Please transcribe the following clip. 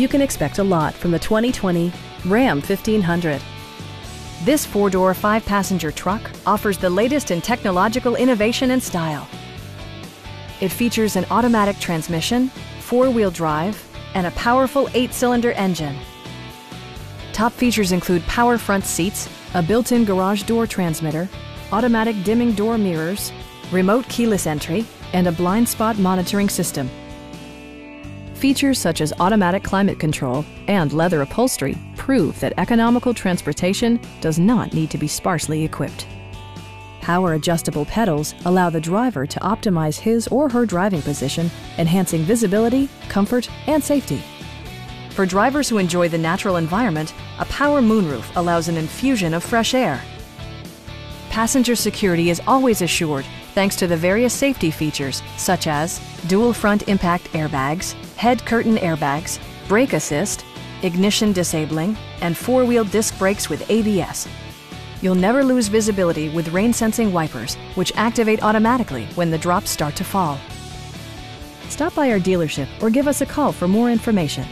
You can expect a lot from the 2020 Ram 1500. This four-door, five-passenger truck offers the latest in technological innovation and style. It features an automatic transmission, four-wheel drive, and a powerful eight-cylinder engine. Top features include power front seats, a built-in garage door transmitter, automatic dimming door mirrors, remote keyless entry, and a blind spot monitoring system. Features such as automatic climate control and leather upholstery prove that economical transportation does not need to be sparsely equipped. Power adjustable pedals allow the driver to optimize his or her driving position, enhancing visibility, comfort, and safety. For drivers who enjoy the natural environment, a power moonroof allows an infusion of fresh air. Passenger security is always assured thanks to the various safety features such as dual front impact airbags, head curtain airbags, brake assist, ignition disabling, and four-wheel disc brakes with ABS. You'll never lose visibility with rain-sensing wipers, which activate automatically when the drops start to fall. Stop by our dealership or give us a call for more information.